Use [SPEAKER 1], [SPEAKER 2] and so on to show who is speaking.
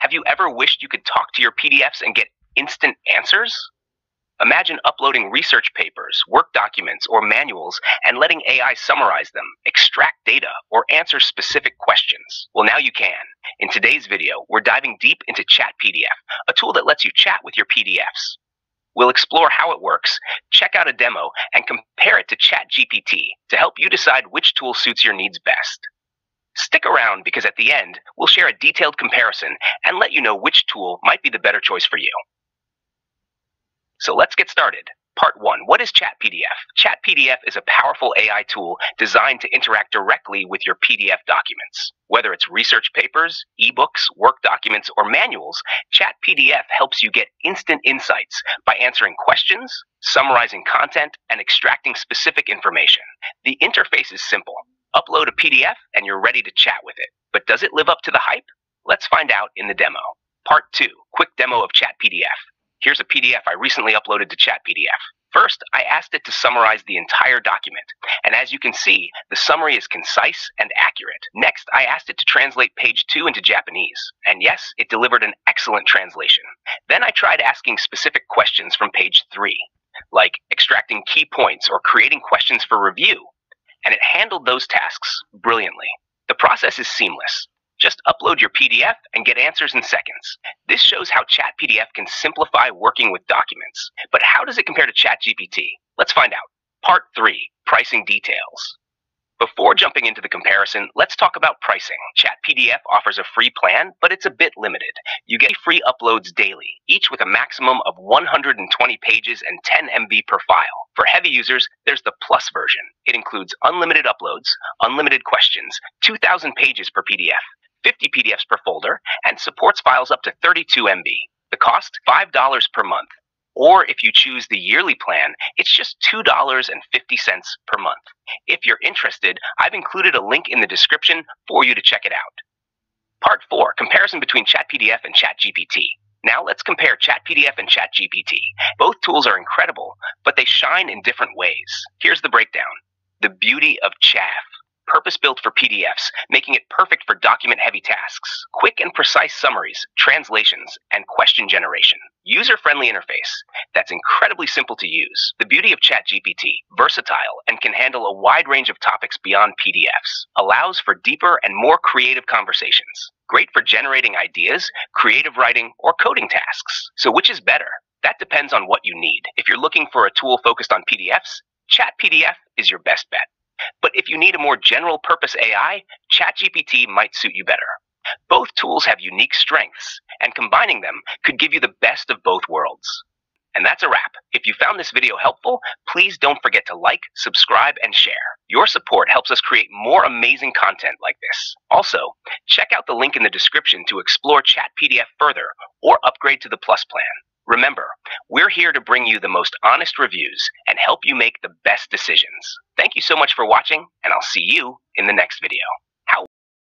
[SPEAKER 1] Have you ever wished you could talk to your PDFs and get instant answers? Imagine uploading research papers, work documents, or manuals and letting AI summarize them, extract data, or answer specific questions. Well, now you can. In today's video, we're diving deep into Chat PDF, a tool that lets you chat with your PDFs. We'll explore how it works, check out a demo, and compare it to ChatGPT to help you decide which tool suits your needs best. Stick around because at the end, we'll share a detailed comparison and let you know which tool might be the better choice for you. So let's get started. Part 1. What is ChatPDF? ChatPDF is a powerful AI tool designed to interact directly with your PDF documents. Whether it's research papers, ebooks, work documents, or manuals, ChatPDF helps you get instant insights by answering questions, summarizing content, and extracting specific information. The interface is simple. Upload a PDF and you're ready to chat with it. But does it live up to the hype? Let's find out in the demo. Part 2. Quick demo of ChatPDF. Here's a PDF I recently uploaded to ChatPDF. First, I asked it to summarize the entire document, and as you can see, the summary is concise and accurate. Next, I asked it to translate page 2 into Japanese, and yes, it delivered an excellent translation. Then I tried asking specific questions from page 3, like extracting key points or creating questions for review, and it handled those tasks brilliantly. The process is seamless. Just upload your PDF and get answers in seconds. This shows how ChatPDF can simplify working with documents. But how does it compare to ChatGPT? Let's find out. Part 3 Pricing Details. Before jumping into the comparison, let's talk about pricing. ChatPDF offers a free plan, but it's a bit limited. You get free uploads daily, each with a maximum of 120 pages and 10 MB per file. For heavy users, there's the Plus version. It includes unlimited uploads, unlimited questions, 2,000 pages per PDF, 50 PDFs per folder, and supports files up to 32 MB. The cost, $5 per month. Or if you choose the yearly plan, it's just $2.50 per month. If you're interested, I've included a link in the description for you to check it out. Part 4 Comparison between ChatPDF and ChatGPT. Now let's compare ChatPDF and ChatGPT. Both tools are incredible, but they shine in different ways. Here's the breakdown The beauty of chaff purpose built for PDFs, making it perfect for document heavy tasks. Quick and precise summaries, translations, and question generation. User friendly interface that's incredibly simple to use. The beauty of ChatGPT, versatile and can handle a wide range of topics beyond PDFs, allows for deeper and more creative conversations. Great for generating ideas, creative writing, or coding tasks. So, which is better? That depends on what you need. If you're looking for a tool focused on PDFs, ChatPDF is your best bet. But if you need a more general purpose AI, ChatGPT might suit you better. Both tools have unique strengths, and combining them could give you the best of both worlds. And that's a wrap. If you found this video helpful, please don't forget to like, subscribe, and share. Your support helps us create more amazing content like this. Also, check out the link in the description to explore Chat PDF further or upgrade to the Plus plan. Remember, we're here to bring you the most honest reviews and help you make the best decisions. Thank you so much for watching, and I'll see you in the next video.